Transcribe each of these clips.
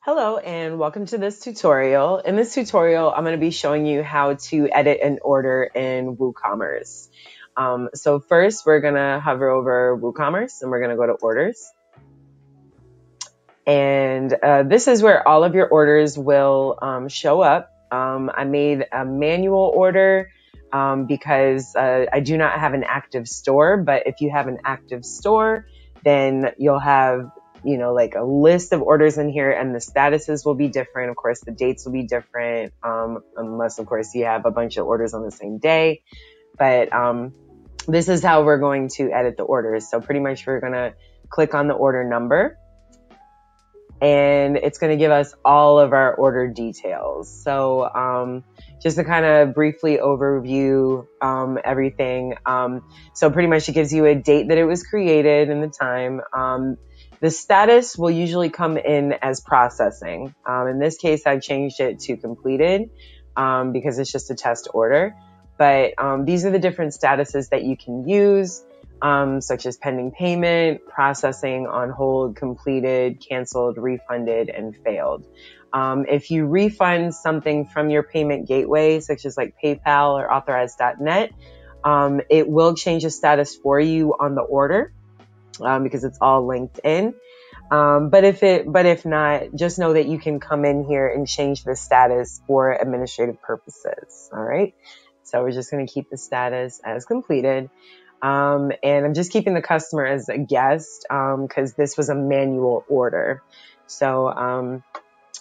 Hello and welcome to this tutorial. In this tutorial, I'm going to be showing you how to edit an order in WooCommerce. Um, so first, we're going to hover over WooCommerce and we're going to go to orders. And uh, this is where all of your orders will um, show up. Um, I made a manual order um, because uh, I do not have an active store, but if you have an active store, then you'll have you know, like a list of orders in here and the statuses will be different. Of course, the dates will be different, um, unless of course you have a bunch of orders on the same day. But, um, this is how we're going to edit the orders. So pretty much we're going to click on the order number and it's going to give us all of our order details. So, um, just to kind of briefly overview um, everything. Um, so pretty much it gives you a date that it was created and the time. Um, the status will usually come in as processing. Um, in this case, I've changed it to completed um, because it's just a test order. But um, these are the different statuses that you can use, um, such as pending payment, processing, on hold, completed, canceled, refunded, and failed. Um, if you refund something from your payment gateway, such as like PayPal or Authorize.net, um, it will change the status for you on the order um, because it's all linked in. Um, but if it, but if not, just know that you can come in here and change the status for administrative purposes. All right. So we're just going to keep the status as completed. Um, and I'm just keeping the customer as a guest, um, cause this was a manual order. So, um,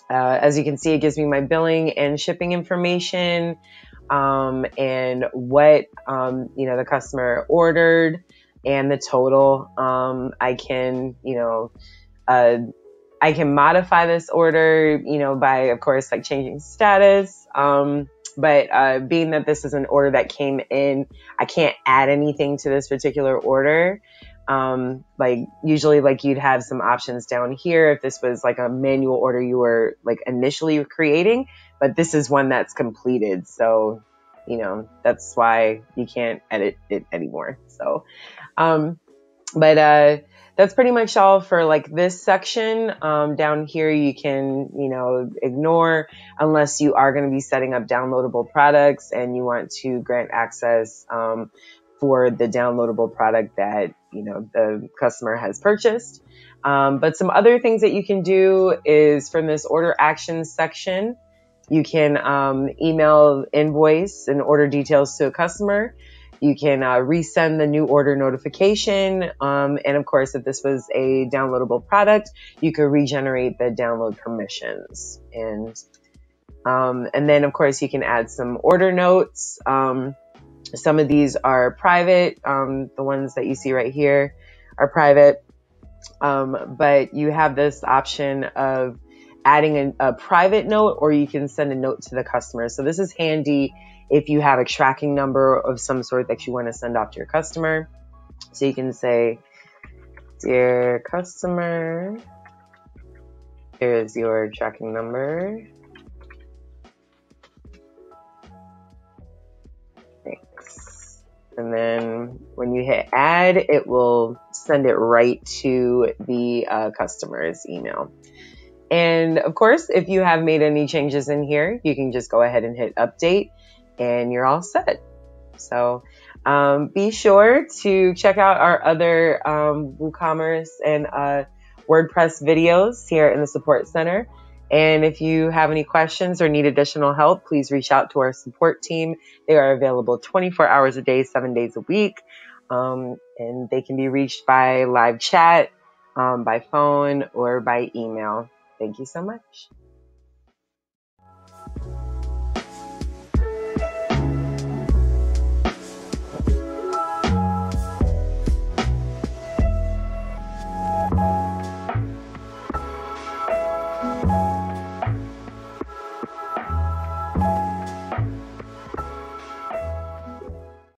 uh, as you can see, it gives me my billing and shipping information, um, and what, um, you know, the customer ordered and the total. Um, I can, you know, uh, I can modify this order, you know, by of course like changing status. Um, but uh, being that this is an order that came in, I can't add anything to this particular order. Um, like usually like you'd have some options down here if this was like a manual order you were like initially creating, but this is one that's completed. So, you know, that's why you can't edit it anymore. So, um, but uh, that's pretty much all for like this section. Um, down here, you can, you know, ignore unless you are going to be setting up downloadable products and you want to grant access um, for the downloadable product that, you know, the customer has purchased. Um, but some other things that you can do is from this order actions section, you can um, email invoice and order details to a customer. You can uh, resend the new order notification. Um, and of course, if this was a downloadable product, you could regenerate the download permissions. And, um, and then of course you can add some order notes. Um, some of these are private. Um, the ones that you see right here are private. Um, but you have this option of adding a, a private note or you can send a note to the customer. So this is handy if you have a tracking number of some sort that you want to send off to your customer. So you can say, Dear customer, here's your tracking number. Thanks. And then when you hit add, it will send it right to the uh, customer's email. And of course, if you have made any changes in here, you can just go ahead and hit update and you're all set. So um, be sure to check out our other um, WooCommerce and uh, WordPress videos here in the support center. And if you have any questions or need additional help, please reach out to our support team. They are available 24 hours a day, seven days a week. Um, and they can be reached by live chat, um, by phone, or by email. Thank you so much.